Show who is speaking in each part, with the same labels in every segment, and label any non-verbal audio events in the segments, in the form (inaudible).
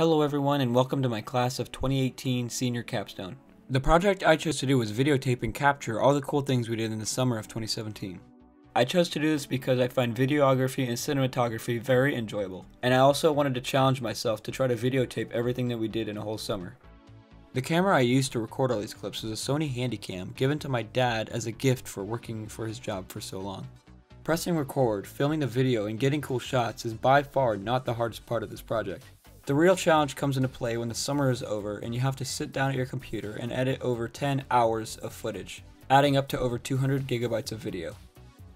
Speaker 1: Hello everyone and welcome to my class of 2018 senior capstone. The project I chose to do was videotape and capture all the cool things we did in the summer of 2017. I chose to do this because I find videography and cinematography very enjoyable, and I also wanted to challenge myself to try to videotape everything that we did in a whole summer. The camera I used to record all these clips was a Sony Handycam given to my dad as a gift for working for his job for so long. Pressing record, filming the video, and getting cool shots is by far not the hardest part of this project. The real challenge comes into play when the summer is over and you have to sit down at your computer and edit over 10 hours of footage, adding up to over 200 gigabytes of video.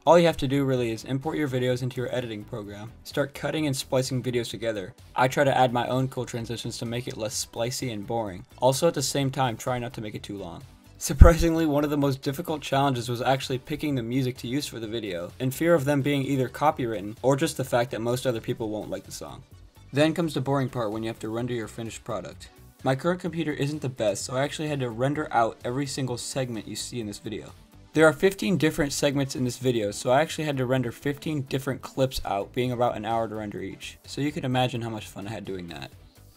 Speaker 1: All you have to do really is import your videos into your editing program, start cutting and splicing videos together. I try to add my own cool transitions to make it less splicey and boring. Also at the same time try not to make it too long. Surprisingly, one of the most difficult challenges was actually picking the music to use for the video, in fear of them being either copywritten or just the fact that most other people won't like the song. Then comes the boring part when you have to render your finished product. My current computer isn't the best, so I actually had to render out every single segment you see in this video. There are 15 different segments in this video, so I actually had to render 15 different clips out, being about an hour to render each. So you can imagine how much fun I had doing that.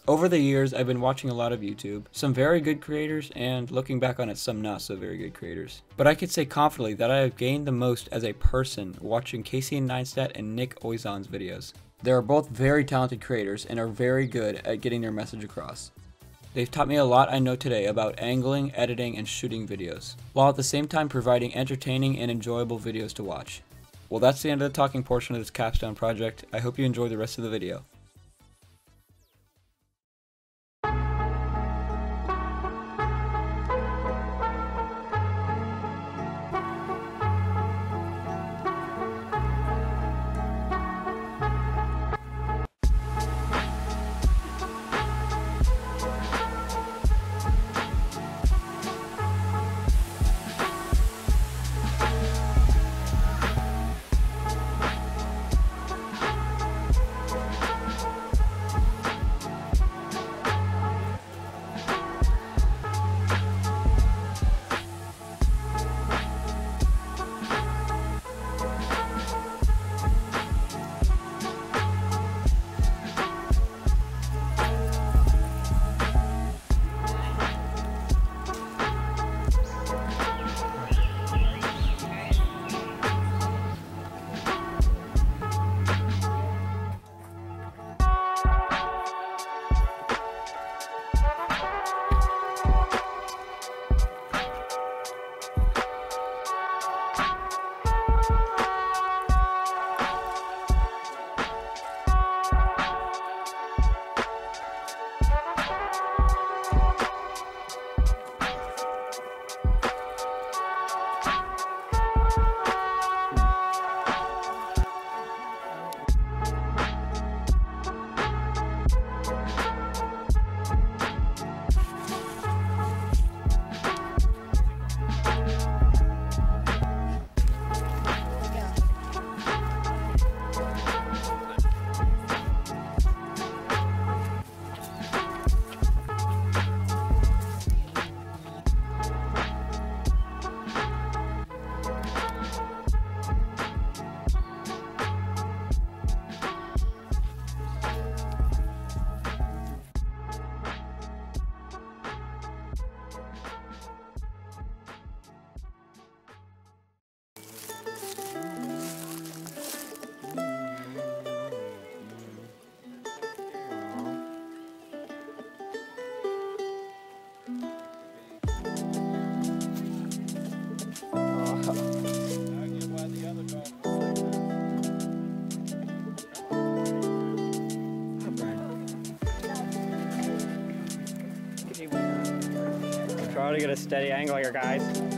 Speaker 1: Over the years, I've been watching a lot of YouTube, some very good creators, and looking back on it, some not so very good creators. But I could say confidently that I have gained the most as a person watching Casey and Neistat and Nick Oyzon's videos. They are both very talented creators and are very good at getting their message across. They've taught me a lot I know today about angling, editing, and shooting videos, while at the same time providing entertaining and enjoyable videos to watch. Well that's the end of the talking portion of this capstone project. I hope you enjoy the rest of the video.
Speaker 2: To get a steady angle here, guys.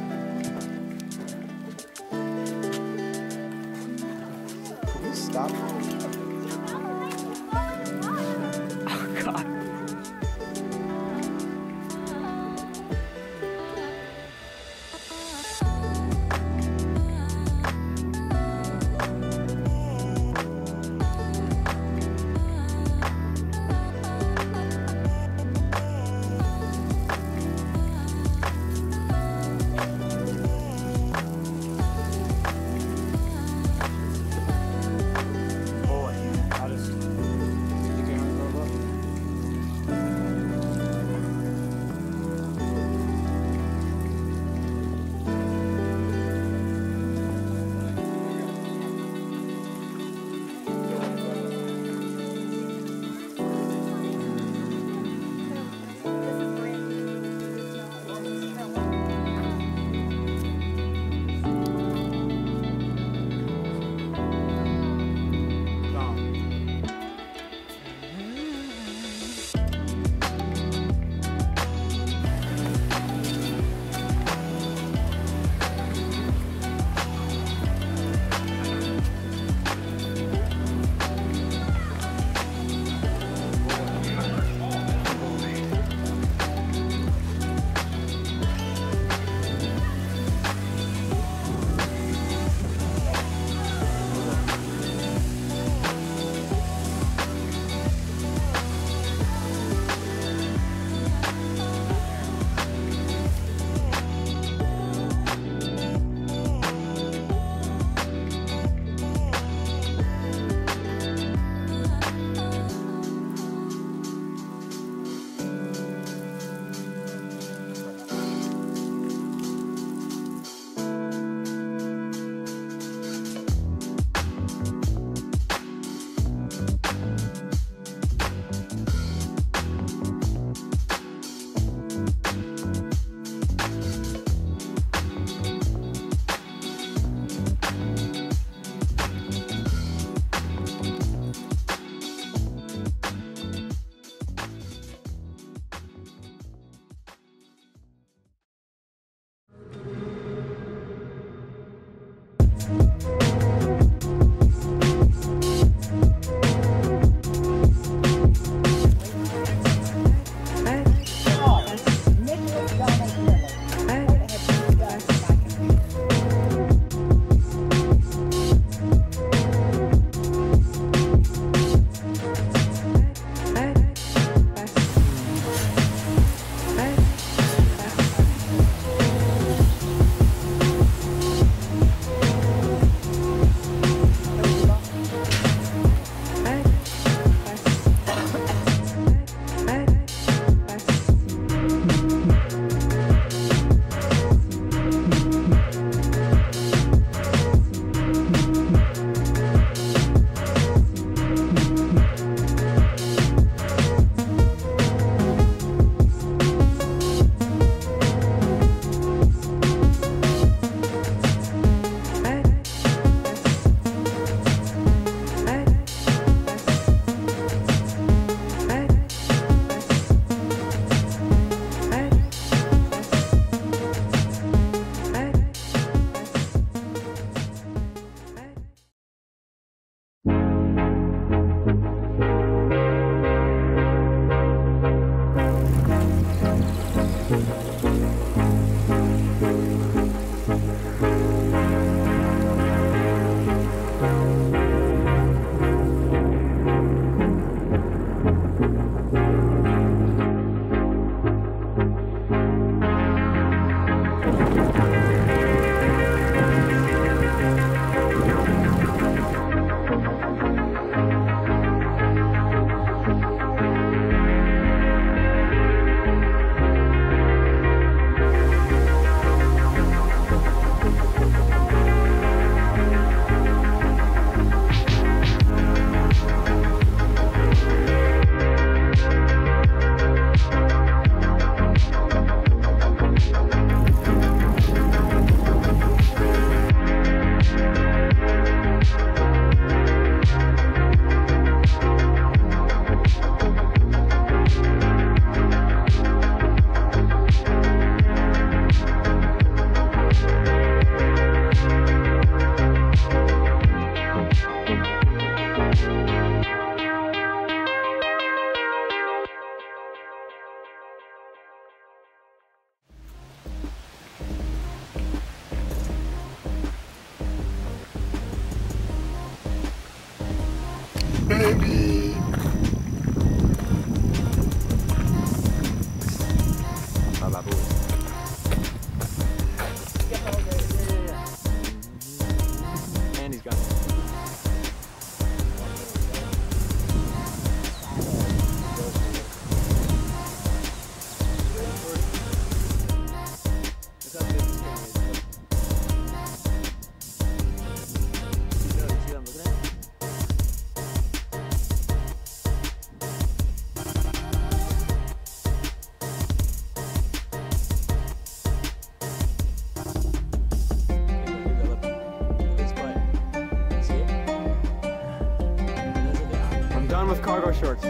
Speaker 3: Cargo shorts.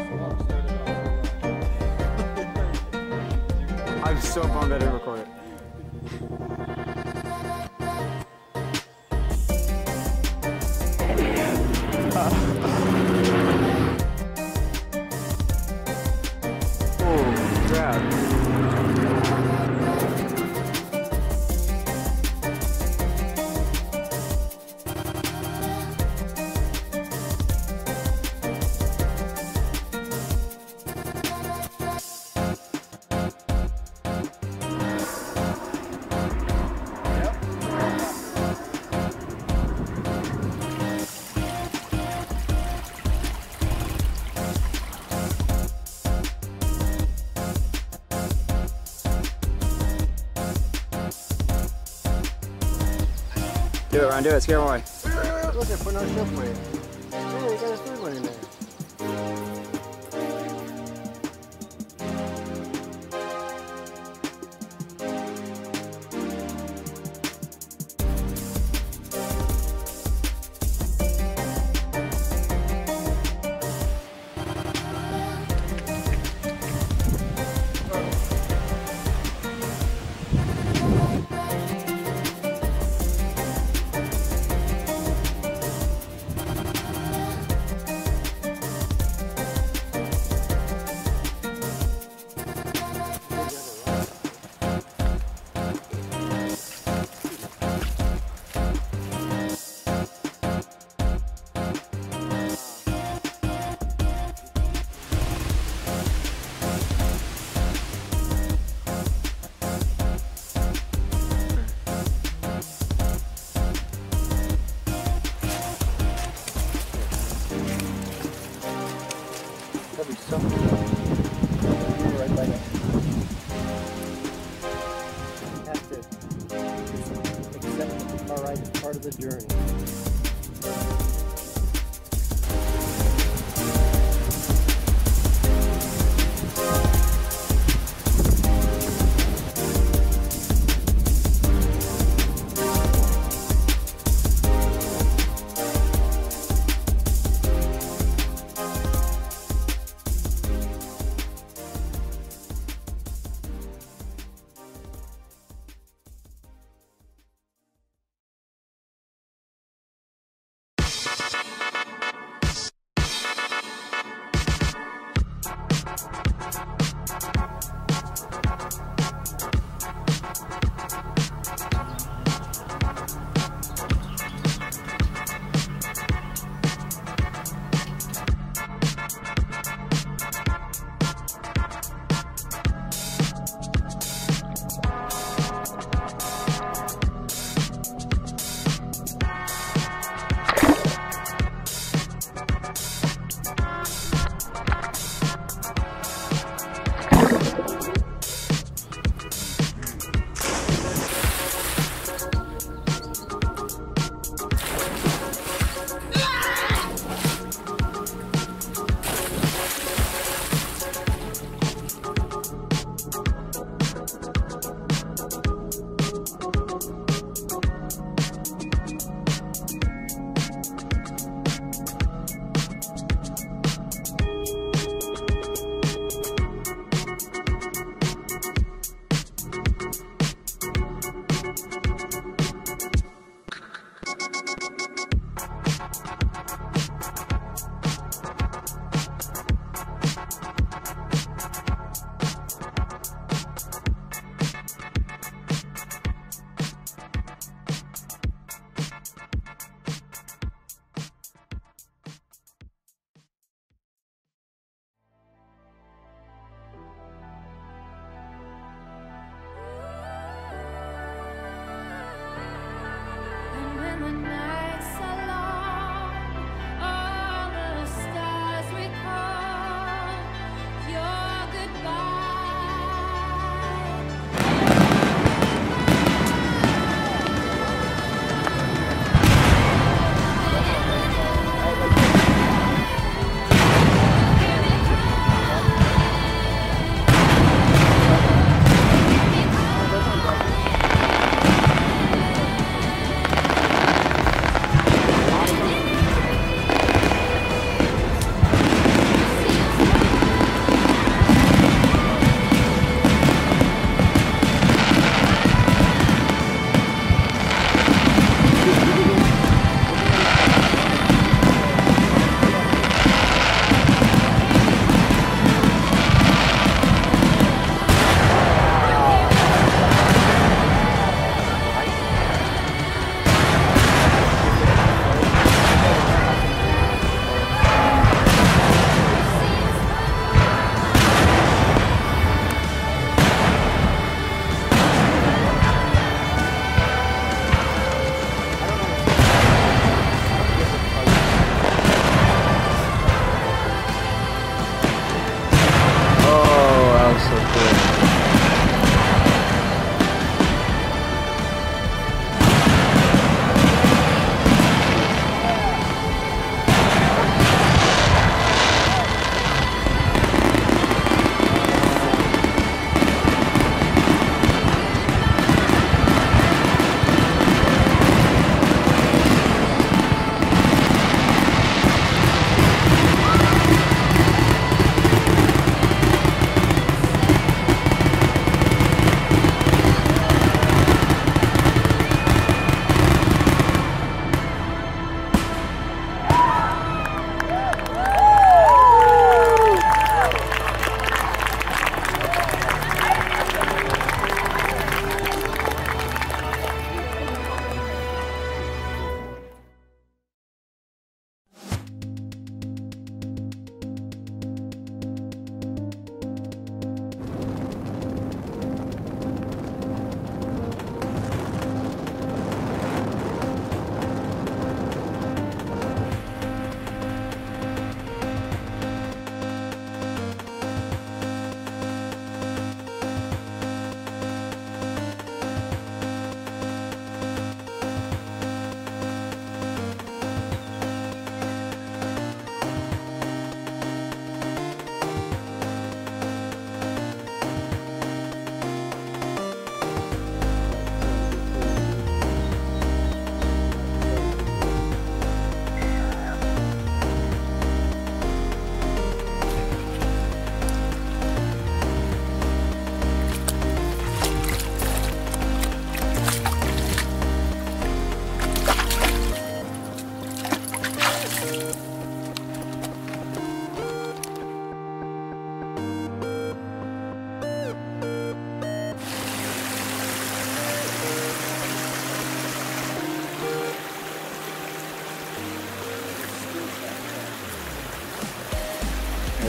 Speaker 3: I'm so bummed I didn't record it. Ryan. Do it. Scare him away.
Speaker 4: Look, they're putting our stuff away.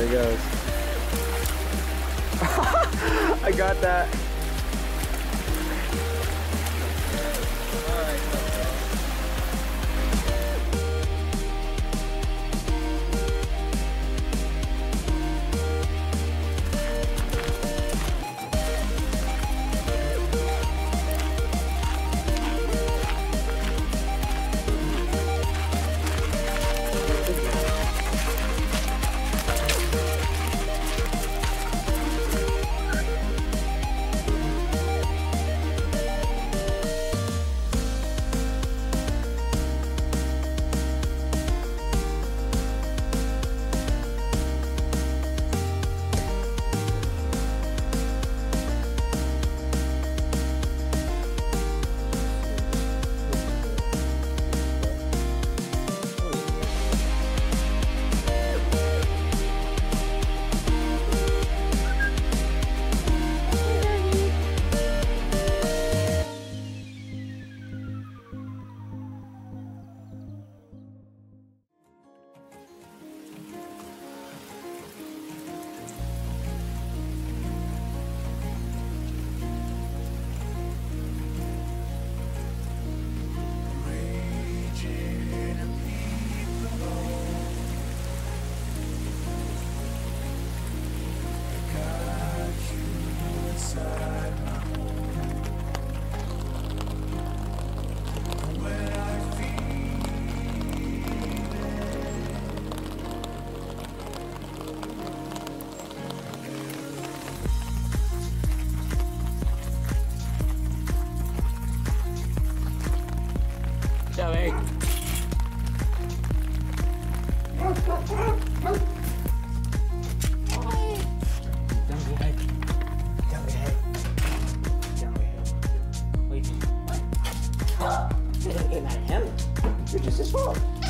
Speaker 1: He goes. (laughs) I got that.
Speaker 5: You're just his fault.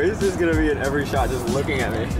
Speaker 2: Grace is gonna be in every shot just looking at me.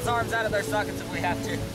Speaker 6: His arms out of their sockets if we have to.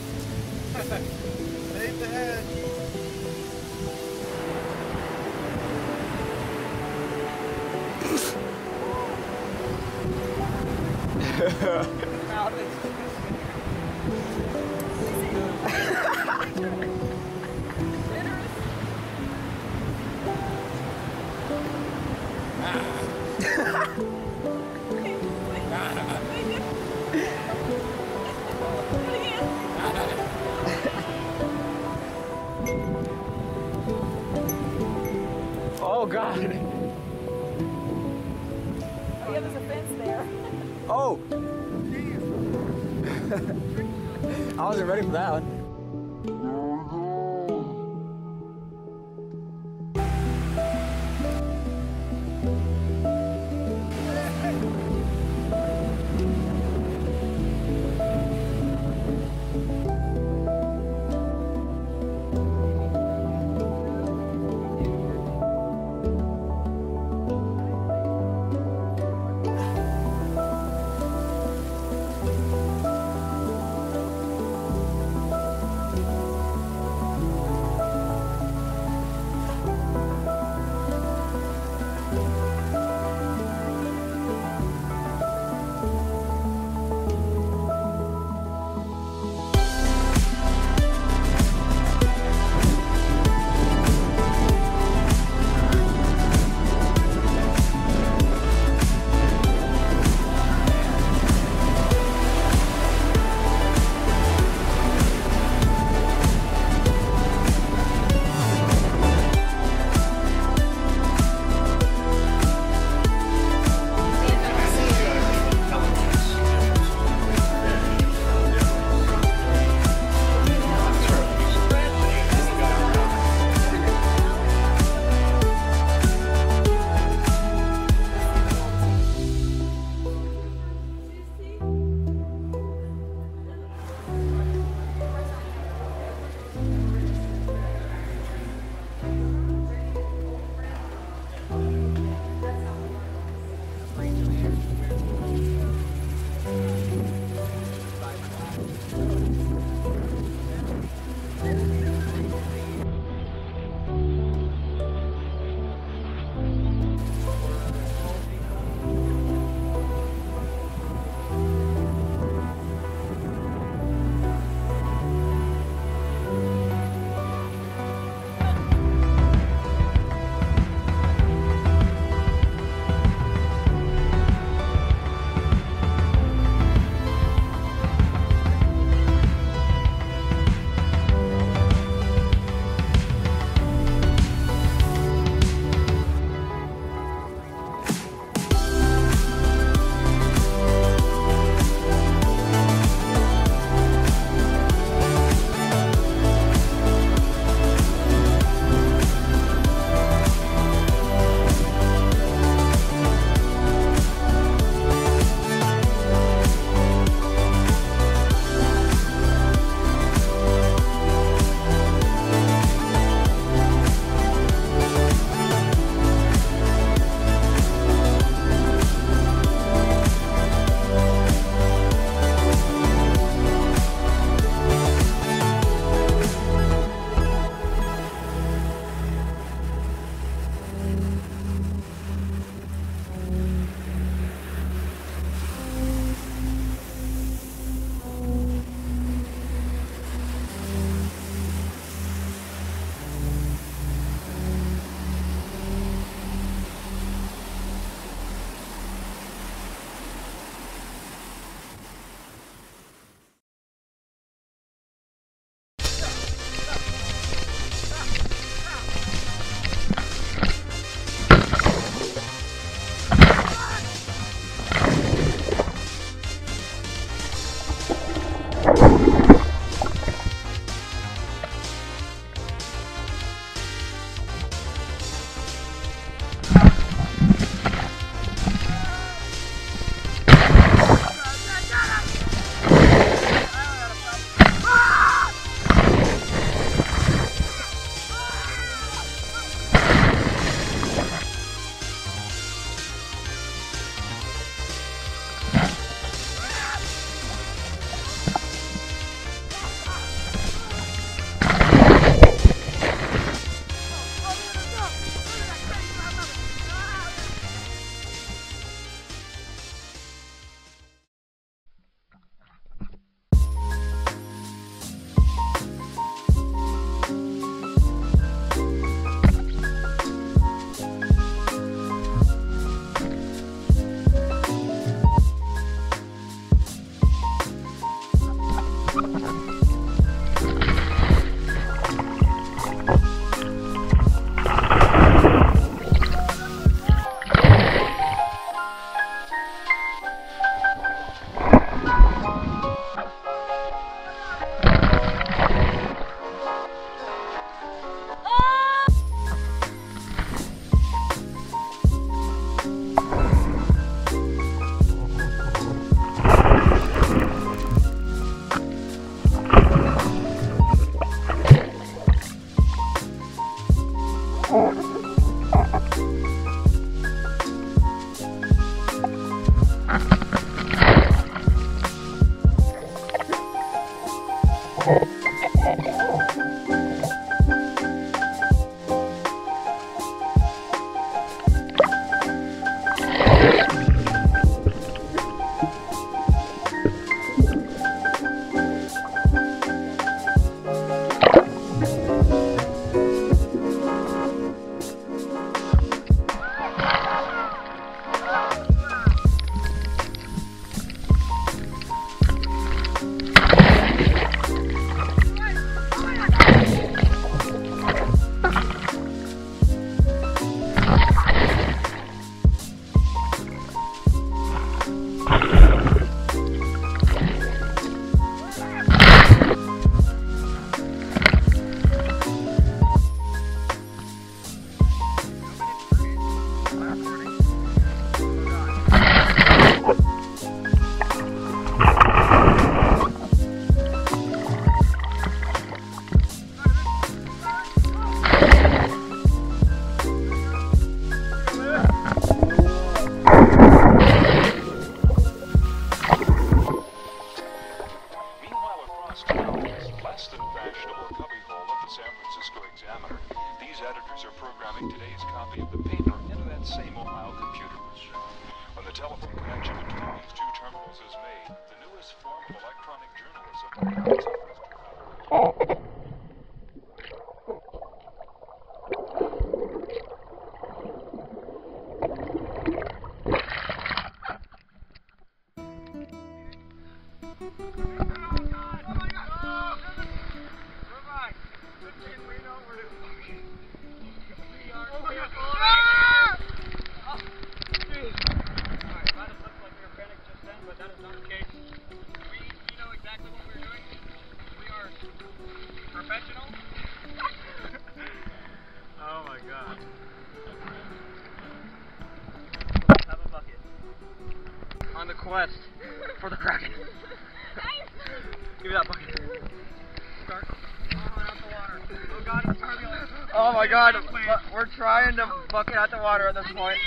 Speaker 7: To bucket out the water at this point.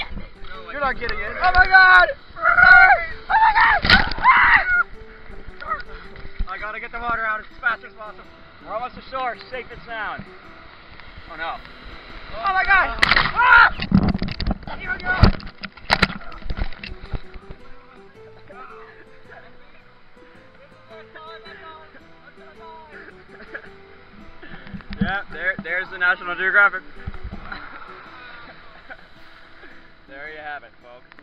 Speaker 7: You're not getting it. Oh my god! Oh my god! I gotta get the water out as fast as possible. We're almost to shore, safe and sound. Oh no. Oh my god! Ah! Here we go! yeah, there, there's the National Geographic. There you have it, folks.